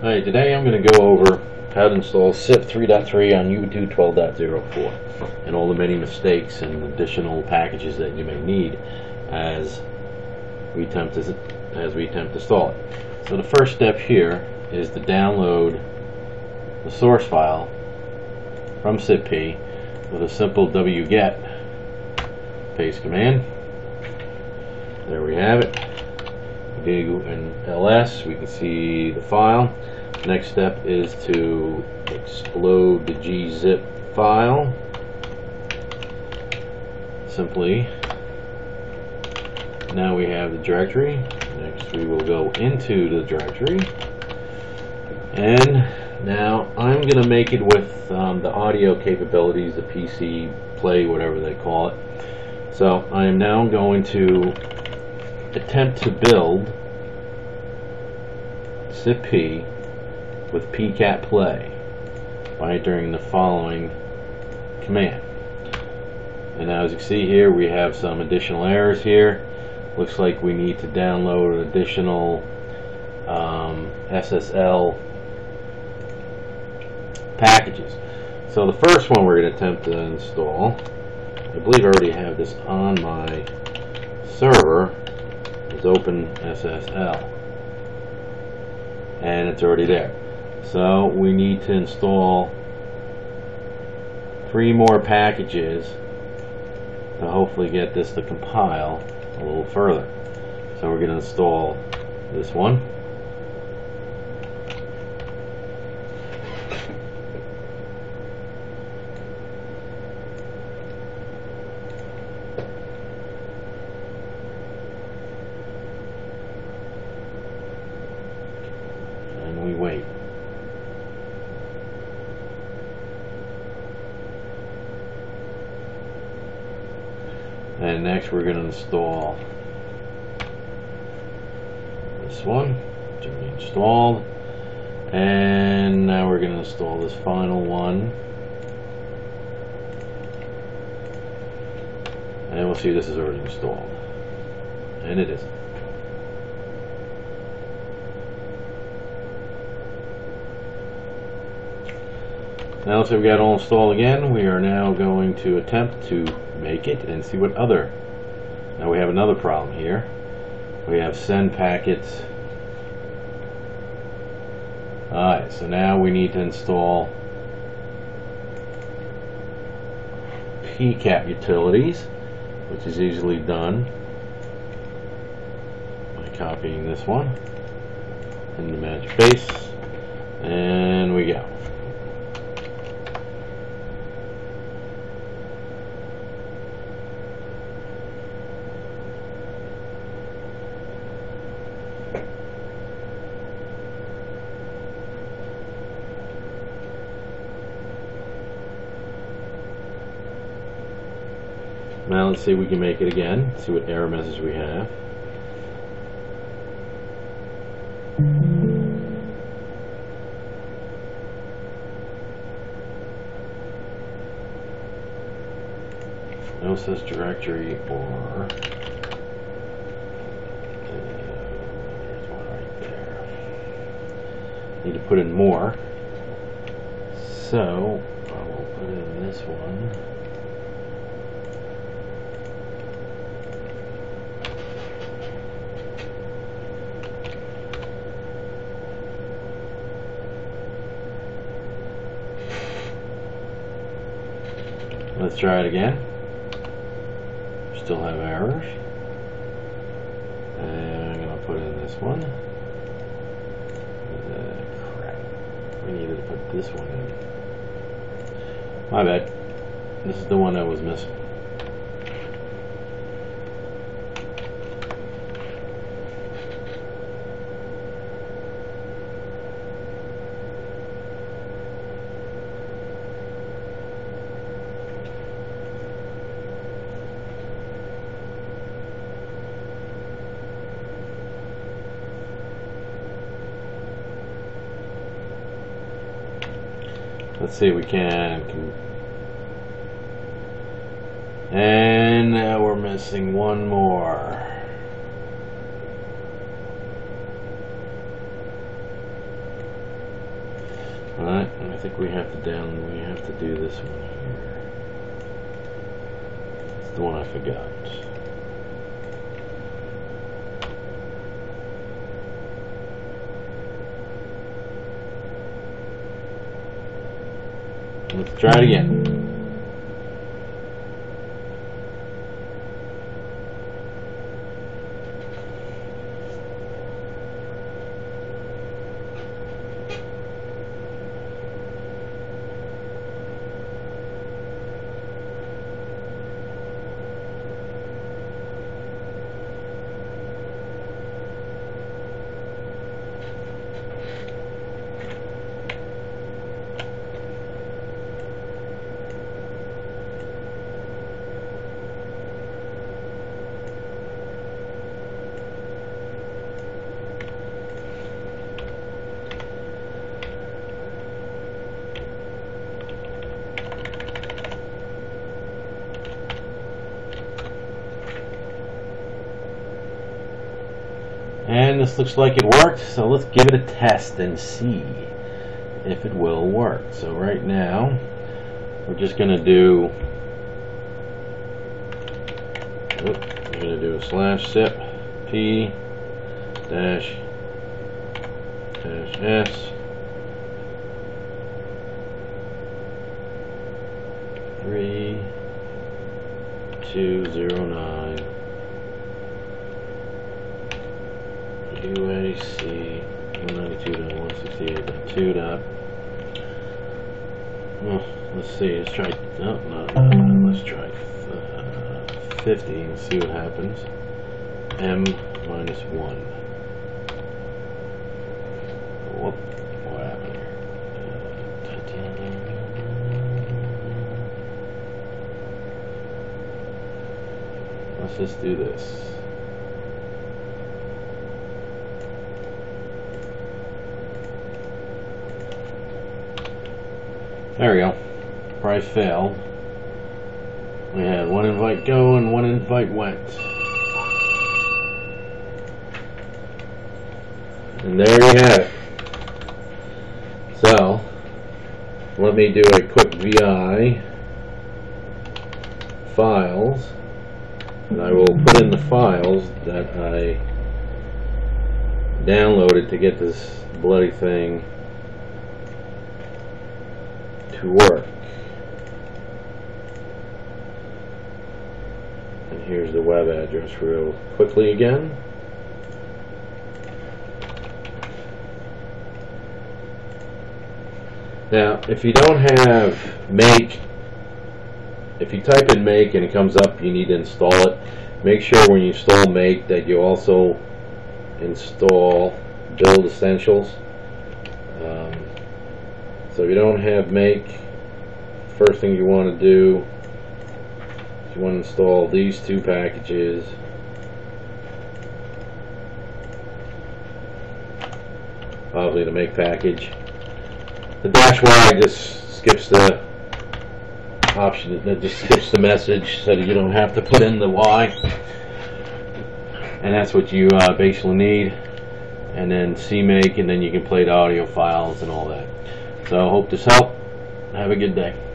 Today I'm going to go over how to install SIP 3.3 on Ubuntu 12.04 and all the many mistakes and additional packages that you may need as we attempt to, as we attempt to install it. So the first step here is to download the source file from SIPp with a simple wget paste command. There we have it. Do an ls, we can see the file. Next step is to explode the gzip file. Simply. Now we have the directory. Next we will go into the directory. And now I'm going to make it with um, the audio capabilities, the PC play, whatever they call it. So I am now going to attempt to build SIPp with pcapplay by entering the following command. And now as you can see here we have some additional errors here. Looks like we need to download additional um, SSL packages. So the first one we're going to attempt to install, I believe I already have this on my server, is OpenSSL. And it's already there. So we need to install three more packages to hopefully get this to compile a little further. So we're going to install this one. And we wait. And next we're going to install this one be installed. And now we're going to install this final one. And we'll see this is already installed. And it is. Now that we've got all installed again, we are now going to attempt to make it and see what other. Now we have another problem here. We have send packets. Alright, so now we need to install PCAP utilities, which is easily done by copying this one into Magic Base, and we go. Now let's see if we can make it again. See what error message we have. No such directory or uh. Need to put in more. So I will put in this one. Let's try it again. Still have errors. And I'm going to put in this one. Uh, crap. We needed to put this one in. My bad. This is the one that was missing. Let's see we can. can and now we're missing one more. Alright, I think we have to down, we have to do this one here. It's the one I forgot. Let's try it again. And this looks like it worked, so let's give it a test and see if it will work. So right now, we're just going to do, whoop, we're going to do a slash sip p dash dash s three two zero nine 192.168.2 dot. Well, let's see. Let's try. No, no, no, no. Let's try uh, 50 and see what happens. M minus 1. Whoop. What happened here? Uh, let's just do this. There we go. Price failed. We had one invite go and one invite went. And there you have it. So, let me do a quick VI files. And I will put in the files that I downloaded to get this bloody thing to work. And here's the web address real quickly again. Now, if you don't have make, if you type in make and it comes up, you need to install it. Make sure when you install make that you also install build essentials. So if you don't have make, first thing you want to do is you want to install these two packages. Probably the make package. The dash Y just skips the option, it just skips the message so that you don't have to put in the Y. And that's what you uh, basically need. And then CMake, and then you can play the audio files and all that. So hope this helped. Have a good day.